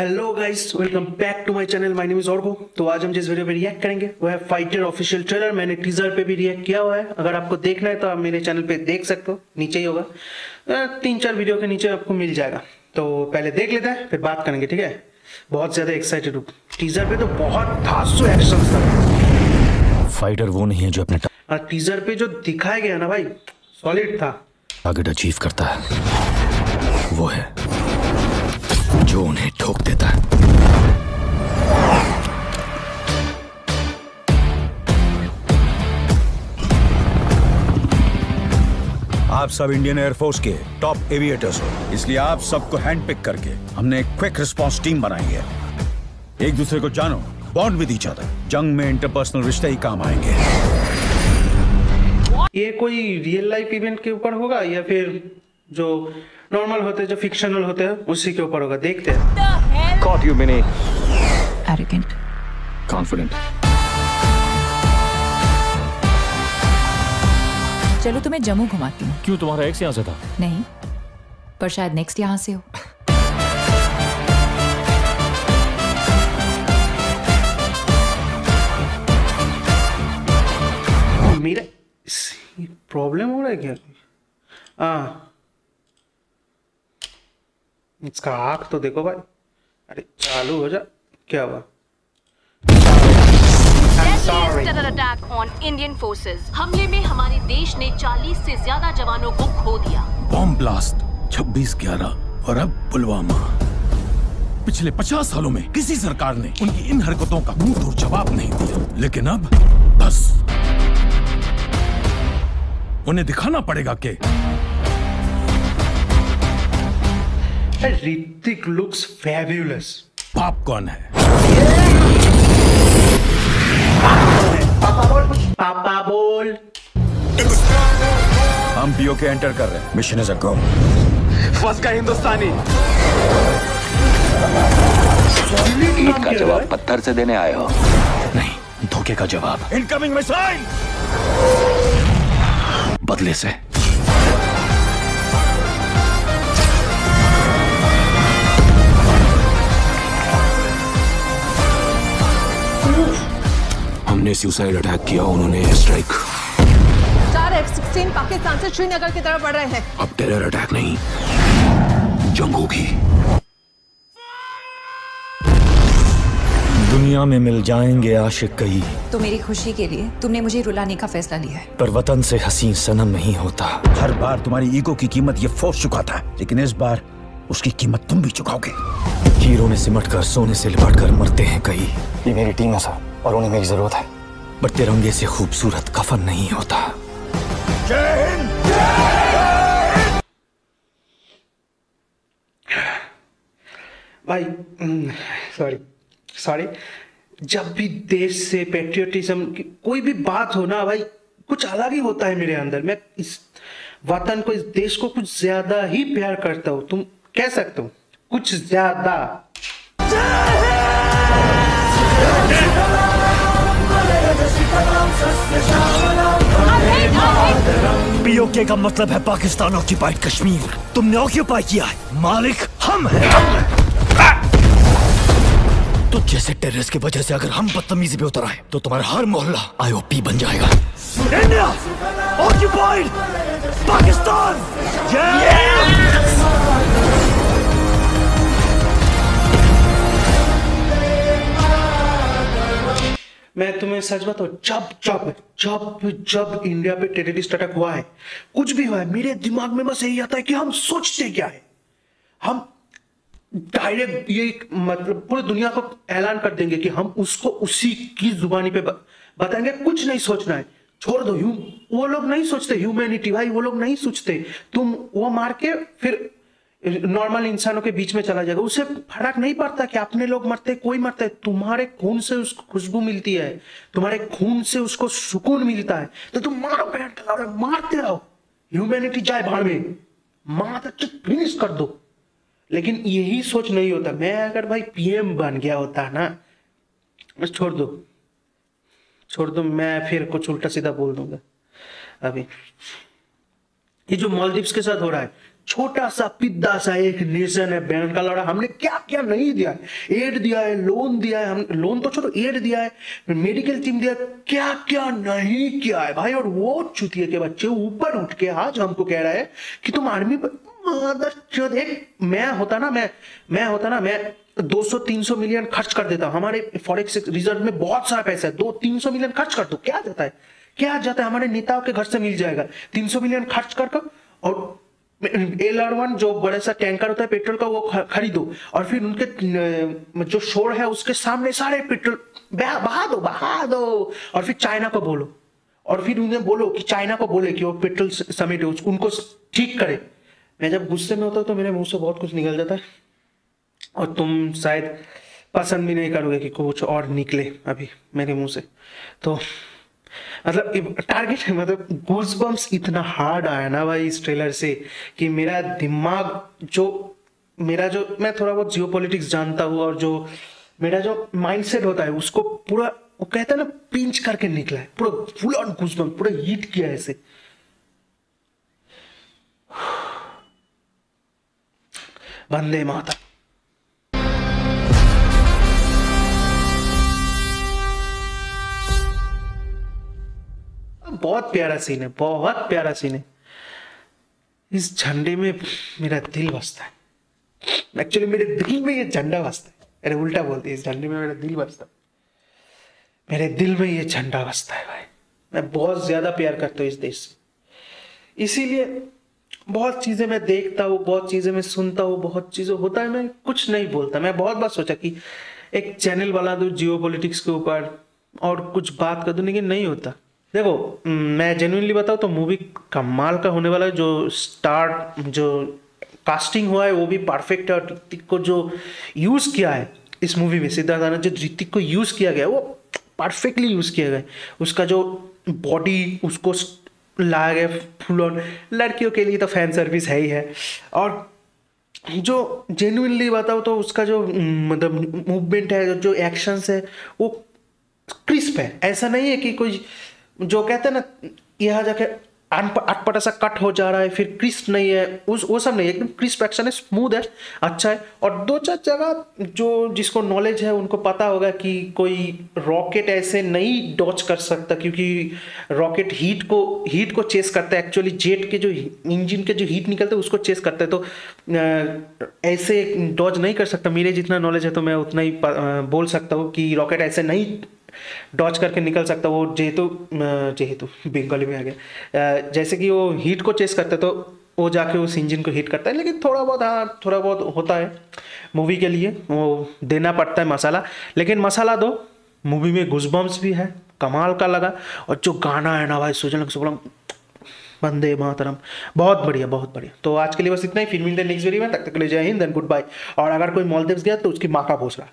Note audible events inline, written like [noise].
Hello guys welcome back to my channel my name is ऑर्गो तो आज हम जिस वीडियो पे रिएक्ट करेंगे वो है फाइटर ऑफिशियल ट्रेलर मैंने टीजर पे भी रिएक्ट किया हुआ है। अगर आपको देखना है तो आप मेरे चैनल पे देख सकते हो। नीचे ही होगा। तीन चार वीडियो के नीचे आपको मिल जाएगा। तो पहले देख लेते हैं फिर बात करेंगे ठीक है? बहुत ज़्यादा एक्साइटेड हूँ। टीजर पे तो बहुत धांसू एक्शन था। फाइटर वो नहीं है जो अपने टीजर पे जो दिखाया गया ना भाई सॉलिड था। टारगेट अचीव करता है। वो है। जो उन्हें ठोक देता है। आप सब इंडियन एयरफोर्स के टॉप एविएटर्स हो। इसलिए आप सबको हैंड पिक करके हमने एक क्विक रिस्पांस टीम बनाई है। एक दूसरे को जानो बॉन्ड विद ईच अदर जंग में इंटरपर्सनल रिश्ते ही काम आएँगे। ये कोई रियल लाइफ इवेंट के ऊपर होगा या फिर जो नॉर्मल होते हैं जो फिक्शनल होते हैं उसी के ऊपर होगा। देखते हैं। Caught you, Minnie. arrogant. Confident. चलो तुम्हें जम्मू घुमाती हूँ। क्यों तुम्हारा एक्स यहाँ से था? नहीं पर शायद नेक्स्ट यहाँ से हो। मेरा प्रॉब्लम हो रहा है क्या? हाँ। इसका आँख तो देखो भाई। अरे चालू हो जा। क्या हुआ? Indian forces. हमले में हमारे देश ने 40 से ज़्यादा जवानों को खो दिया। बॉम्ब ब्लास्ट 26 ग्यारह और अब पुलवामा। पिछले 50 सालों में किसी सरकार ने उनकी इन हरकतों का मुँह तोड़ जवाब नहीं दिया। लेकिन अब बस। उन्हें दिखाना पड़ेगा कि ऋतिक लुक्स फैब्यूलस पाप कौन है। पापा बोल। हम पीओ के एंटर कर रहे हैं। Mission is a go first का ईट का जवाब पत्थर से देने आए हो। नहीं धोखे का जवाब। इनकमिंग मिसाइल बदले से। हमने सुसाइड अटैक किया उन्होंने एयर स्ट्राइक चार एफ़ सिक्सटीन पाकिस्तान से श्रीनगर की तरफ़ बढ़ रहे हैं। अब टेरर अटैक नहीं जंग होगी। दुनिया में मिल जाएँगे आशिक कई। तो मेरी खुशी के लिए तुमने मुझे रुलाने का फैसला लिया है। पर वतन से हसीन सनम नहीं होता। हर बार तुम्हारी ईगो की कीमत ये फोर्स चुकाता है लेकिन इस बार उसकी कीमत तुम भी चुकाओगे। हीरो में सिमट कर सोने से लिपट कर मरते हैं कई। ये मेरी टीम है सर और उन्हें मेरी ज़रूरत है। बट तिरंगे से खूबसूरत कफन नहीं होता। जय हिंद! भाई सॉरी सॉरी जब भी देश से पेट्रियोटिज्म की कोई भी बात हो ना भाई कुछ अलग ही होता है मेरे अंदर। मैं इस वतन को इस देश को कुछ ज़्यादा ही प्यार करता हूँ। तुम कह सकते हो कुछ ज़्यादा। पीओके का मतलब है पाकिस्तान ऑक्यूपाइड कश्मीर। तुमने ऑक्यूपाई किया है। मालिक, हम है। तो जैसे टेरिस की वजह से अगर हम बदतमीजी पे उतर आए तो तुम्हारा हर मोहल्ला आईओपी बन जाएगा। India occupied Pakistan! मैं तुम्हें सच बताऊँ, जब जब जब जब इंडिया पे टेररिस्ट अटैक हुआ है, कुछ भी हुआ है, मेरे दिमाग में बस यही आता है कि हम सोचते क्या है। हम डायरेक्ट ये मतलब पूरी दुनिया को ऐलान कर देंगे कि हम उसको उसी की जुबानी पे बताएँगे, कुछ नहीं सोचना है। छोड़ दो ह्यूम वो लोग नहीं सोचते ह्यूमैनिटी भाई, वो लोग नहीं सोचते। तुम वो मार के फिर नॉर्मल इंसानों के बीच में चला जाएगा। उसे फ़र्क नहीं पड़ता कि अपने लोग मरते, कोई मरता है। तुम्हारे खून से उसको खुशबू मिलती है। तुम्हारे खून से उसको सुकून मिलता है। तो तुम मारो पैंट मारते रहो। ह्यूमैनिटी जाए भाड़ में। मार तक फिनिश कर दो। लेकिन यही सोच नहीं होता। मैं अगर भाई पीएम बन गया होता ना, बस छोड़ दो। छोड़ दो, मैं फिर कुछ उल्टा सीधा बोल दूँगा। अभी। ये जो मालदीव्स के साथ हो रहा है छोटा सा पिद्दा सा एक नेशन है बैंक का लड़ा। हमने क्या क्या नहीं दिया है? एड दिया है, लोन दिया है, हम लोन तो छोड़ो, एड दिया है मेडिकल टीम दिया क्या क्या नहीं किया है भाई? और वो चुतिए के बच्चे ऊपर उठ के आज हमको कह रहा है कि तुम आर्मी पर एक मैं होता ना, मैं मैं होता ना, मैं 200-300 मिलियन खर्च कर देता हमारे फॉरेक्स रिज़र्व में बहुत सारा पैसा है। दो 300 मिलियन खर्च कर दो। क्या जाता है? क्या जाता है? हमारे नेताओं के घर से मिल जाएगा। 300 मिलियन खर्च कर कर और एल आर वन जो बड़ा सा टैंकर होता है पेट्रोल का, वो खरीदो। और फिर उनके जो शोर है, उसके सामने सारे पेट्रोल बहा दो बहा दो। और फिर चाइना को बोलो। और फिर उन्हें बोलो कि चाइना को बोले कि वो पेट्रोल समेटे उनको ठीक करे। मैं जब गुस्से में होता हूँ तो मेरे मुँह से बहुत कुछ निकल जाता है। और तुम शायद पसंद भी नहीं करोगे कि कुछ और निकले अभी मेरे मुँह से। तो मतलब टारगेट मतलब गूज बम्स इतना हार्ड आया ना भाई इस ट्रेलर से कि मेरा दिमाग जो, मेरा जो, मैं थोड़ा बहुत जियो जानता हूँ और जो मेरा जो माइंडसेट होता है, उसको पूरा, वो कहता है ना पिंच करके निकला है। पूरा फुल ऑन बम्स पूरा हीट किया है ऐसे [sighs] वंदे माता बहुत प्यारा सीन है, बहुत प्यारा सीन है। इस झंडे में मेरा दिल बसता है। एक्चुअली मेरे दिल में ये झंडा बसता है। अरे उल्टा बोलती इस झंडे में मेरा दिल बसता है। मेरे दिल में ये झंडा बसता है भाई। मैं बहुत ज़्यादा प्यार करता हूँ इस देश से। इसीलिए बहुत चीज़ें मैं देखता हूँ, बहुत चीज़ें मैं सुनता हूँ, बहुत चीज़ें होता है, मैं कुछ नहीं बोलता। मैं बहुत बार सोचा कि एक चैनल बना दूँ जियो के ऊपर, और कुछ बात कर दूँ, लेकिन नहीं होता। देखो, मैं जेन्युइनली बताऊँ तो मूवी कमाल का होने वाला है, जो स्टार जो कास्टिंग हुआ है, वो भी परफेक्ट है और ऋतिक को जो यूज़ किया है इस मूवी में, सिद्धार्थ आनंद, जो ऋतिक को यूज़ किया गया वो परफेक्टली यूज़ किया गया उसका जो बॉडी उसको लाया गया फुल ऑन लड़कियों के लिए तो फ़ैन सर्विस है ही है। और जो जेन्युइनली बताओ तो उसका जो मतलब मूवमेंट है, जो एक्शंस है, वो क्रिस्प है। ऐसा नहीं है कि कोई जो कहते हैं ना, यहाँ जाके अटपटा सा कट हो जा रहा है, फिर क्रिस्प नहीं है, उस, वो सब नहीं एकदम क्रिस्प एक्शन है, स्मूथ है अच्छा है। और दो चार जगह जो, जिसको नॉलेज है, उनको पता होगा कि कोई रॉकेट ऐसे नहीं डॉच कर सकता, क्योंकि रॉकेट हीट को हीट को चेस करता है। एक्चुअली जेट के जो इंजन के जो हीट निकलते हैं, उसको चेस करता है। तो ऐसे डॉच नहीं कर सकता। मेरे जितना नॉलेज है तो मैं उतना ही बोल सकता हूँ कि रॉकेट ऐसे नहीं डॉच करके निकल सकता वो जेहेतु जेहेतु, बंगाली में आ गया। जैसे कि वो हीट को चेस करता तो वो जाके उस इंजन को हीट करता है, लेकिन थोड़ा बहुत हाँ थोड़ा बहुत होता है मूवी के लिए, वो देना पड़ता है मसाला। लेकिन मसाला दो मूवी में गुजबम्स भी है, कमाल का लगा, और जो गाना है ना भाई, सुजन सुबलम वंदे मातरम। बहुत बढ़िया बहुत बढ़िया। तो आज के लिए बस इतना ही, फिर मिलते नेक्स्ट वीडियो में तक के लिए जय हिंद एंड गुड बाय और अगर कोई मालदीव्स गया तो उसकी माँ का भोसड़ा।